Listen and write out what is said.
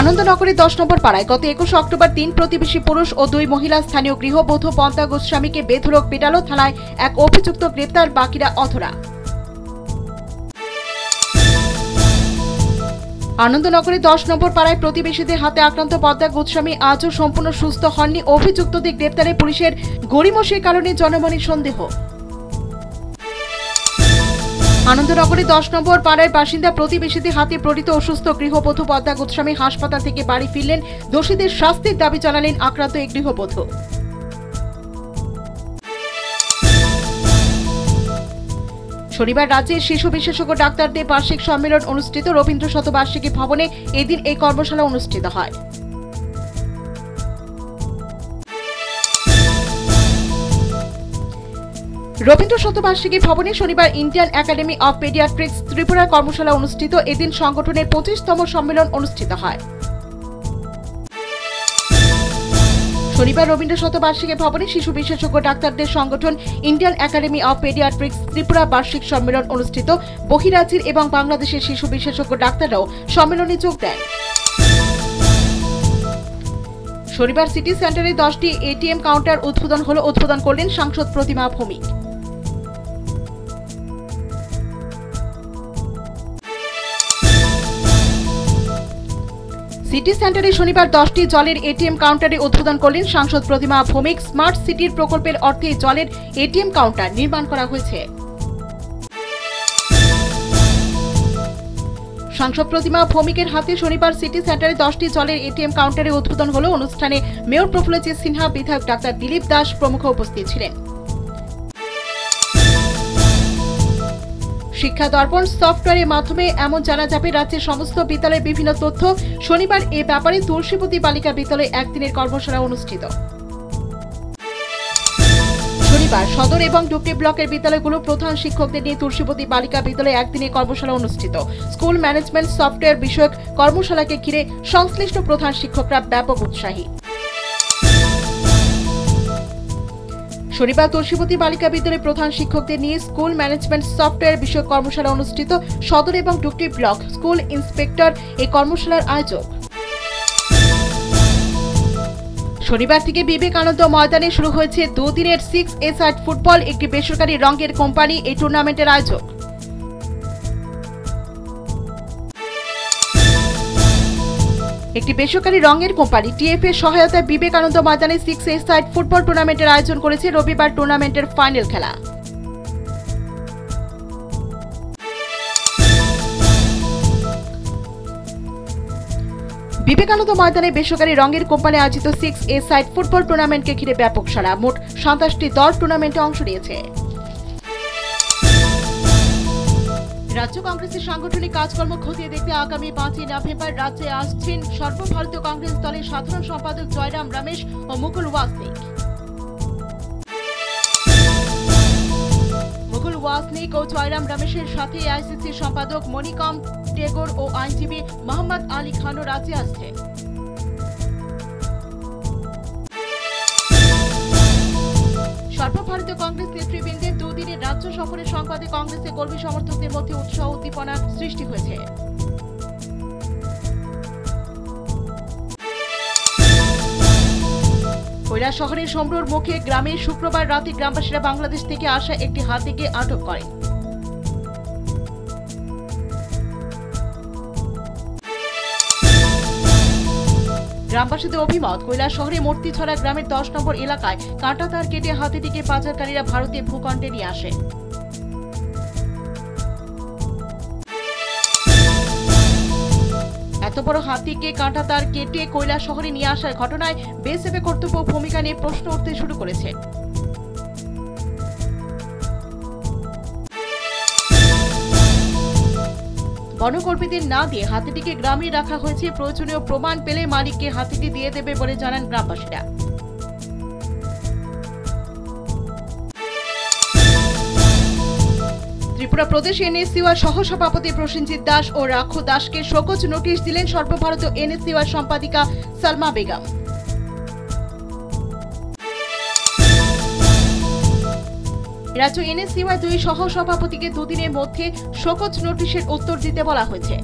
আনন্দনগরের দশ নম্বর পাড়ায় গত একুশে অক্টোবর তিন প্রতিবেশী পুরুষ ও দুই মহিলা স্থানীয় গৃহবধূ পন্তা গোস্বামীকে বেধরক পেটালো থানায় এক অভিযুক্ত গ্রেপ্তার, বাকিরা অধরা। আনন্দনগরের দশ নম্বর পাড়ায় প্রতিবেশীদের হাতে আক্রান্ত পদ্মা গোস্বামী আজও সম্পূর্ণ সুস্থ হননি। অভিযুক্তদের গ্রেপ্তারে পুলিশের গড়িমসির কারণে জনমনের সন্দেহ। আনন্দনগরে দশ নম্বর পাড়ার বাসিন্দা প্রতিবেশীদের হাতে প্রণীত অসুস্থ গৃহবধূ পদ্মা গোস্বামী হাসপাতাল থেকে বাড়ি ফিরলেন। দোষীদের শাস্তির দাবি জানালেন আক্রান্ত এই গৃহবধূ। শনিবার রাজ্যের শিশু বিশেষজ্ঞ ডাক্তারদের বার্ষিক সম্মেলন অনুষ্ঠিত। রবীন্দ্র শতবার্ষিকী ভবনে এদিন এই কর্মশালা অনুষ্ঠিত হয়। রবীন্দ্র শতবার্ষিকী ভবনে শনিবার Indian academy of pediatrics Tripura কর্মশালা অনুষ্ঠিত। এদিন সংগঠনের পঁচিশতম সম্মেলন অনুষ্ঠিত হয়। শনিবার রবীন্দ্র শতবার্ষিকী ভবনে শিশু বিশেষজ্ঞ ডাক্তারদের সংগঠন Indian academy of pediatrics Tripura বার্ষিক সম্মেলন অনুষ্ঠিত। বহিরাজ্যের এবং বাংলাদেশের শিশু বিশেষজ্ঞ ডাক্তাররাও সম্মেলনে যোগ দেন। শনিবার সিটি সেন্টারে দশটি এটিএম কাউন্টার উদ্বোধন হল। উদ্বোধন করলেন সাংসদ প্রতিমা ভৌমিক। সিটি সেন্টারে শনিবার দশটি জলের এটিএম কাউন্টারে উদ্বোধন করলেন সাংসদ প্রতিমা ভৌমিক। স্মার্ট সিটির প্রকল্পের অর্থে জলের এটিএম কাউন্টার নির্মাণ করা হয়েছে। সাংসদ প্রতিমা ভৌমিকের হাতে শনিবার সিটি সেন্টারে দশটি জলের এটিএম কাউন্টারে উদ্বোধন হল অনুষ্ঠানে মেয়র প্রফুল্লজিৎ সিনহা, বিধায়ক ডাক্তার দিলীপ দাস প্রমুখ উপস্থিত ছিলেন। শিক্ষা দর্পণ সফটওয়্যারের মাধ্যমে এমন জানা যাবে রাজ্যের সমস্ত বিদ্যালয়ের বিভিন্ন তথ্য। শনিবার এ ব্যাপারে তুলসীপতি বালিকা বিদ্যালয়ে একদিনের কর্মশালা অনুষ্ঠিত। শনিবার সদর এবং ডুবটি ব্লকের বিদ্যালয়গুলো প্রধান শিক্ষকদের নিয়ে তুলসীপতি বালিকা বিদ্যালয়ে একদিনের কর্মশালা অনুষ্ঠিত। স্কুল ম্যানেজমেন্ট সফটওয়্যার বিষয়ক কর্মশালাকে ঘিরে সংশ্লিষ্ট প্রধান শিক্ষকরা ব্যাপক উৎসাহী। শনিবার তুলসীপতি বালিকা বিদ্যালয়ের প্রধান শিক্ষকদের নিয়ে স্কুল ম্যানেজমেন্ট সফটওয়্যার বিষয়ক কর্মশালা অনুষ্ঠিত সদর এবং ডুকটি ব্লক, স্কুল ইন্সপেক্টর এই কর্মশালার আয়োজক। শনিবার থেকে বিবেকানন্দ ময়দানে শুরু হয়েছে দুদিনের সিক্স এ ফুটবল একটি বেসরকারি রঙের কোম্পানি এই টুর্নামেন্টের আয়োজক। একটি বেসরকারি রঙের কোম্পানি, টিএফ এর সহায়তায় বিবেকানন্দ ময়দানে সিক্স এ সাইড ফুটবল টুর্নামেন্টের আয়োজন করেছে রবিবার টুর্নামেন্টের ফাইনাল খেলা। বিবেকানন্দ ময়দানে বেসরকারি রঙের কোম্পানি আয়োজিত সিক্স এ সাইড ফুটবল টুর্নামেন্টকে ঘিরে ব্যাপক সারা মোট সাতাশটি দল টুর্নামেন্টে অংশ নিয়েছে। রাজ্য কংগ্রেসের সাংগঠনিক কাজকর্ম খতিয়ে দেখতে আগামী পাঁচই নভেম্বর রাজ্যে আসছেন সর্বভারতীয় কংগ্রেস দলের সাধারণ সম্পাদক জয়রাম রমেশ ও মুকুল ওয়াসনিক। মুকুল ওয়াসনিক ও জয়রাম রমেশের সাথে আইসিসি সম্পাদক মনিকম টেগোর ও আইনজীবী মোহাম্মদ আলী খানও রাজ্যে আসছে সর্বভারতীয় কংগ্রেস নেতৃবৃন্দের দুদিনের রাজ্য সফরের সংবাদে কংগ্রেসের কর্মী সমর্থকদের মধ্যে উৎসাহ উদ্দীপনা সৃষ্টি হয়েছে। কৈলাস শহরের সম্রোর মুখে গ্রামে শুক্রবার রাতে গ্রামবাসীরা বাংলাদেশ থেকে আসা একটি হাতিকে আটক করেন গ্রামবাসীদের অভিমত, কৈলাস শহরে মূর্তিছড়া গ্রামের দশ নম্বর এলাকায় কাঁটা তার কেটে হাতিটিকে পাচারকারীরা ভারতীয় ভূখণ্ডে নিয়ে আসে। এত বড় হাতিকে কাঁটা তার কেটে কৈলাস শহরে নিয়ে আসার ঘটনায় বেসেবে কর্তব্য ভূমিকা নিয়ে প্রশ্ন উঠতে শুরু করেছে। বনকর্মীদের না দিয়ে হাতিটিকে গ্রামে রাখা হয়েছে। প্রয়োজনীয় প্রমাণ পেলে মালিককে হাতিটি দিয়ে দেবে বলে জানান গ্রামবাসীরা। ত্রিপুরা প্রদেশ এনএসইউআর সহসভাপতি প্রসেনজিৎ দাস ও রাখু দাসকে শোকজ নোটিশ দিলেন সর্বভারতীয় এনএসইউআর সম্পাদিকা সালমা বেগম। রাজ্য এনএসইউআর দুই সহ সভাপতিকে দুদিনের মধ্যে শোকজ নোটিশের উত্তর দিতে বলা হয়েছে।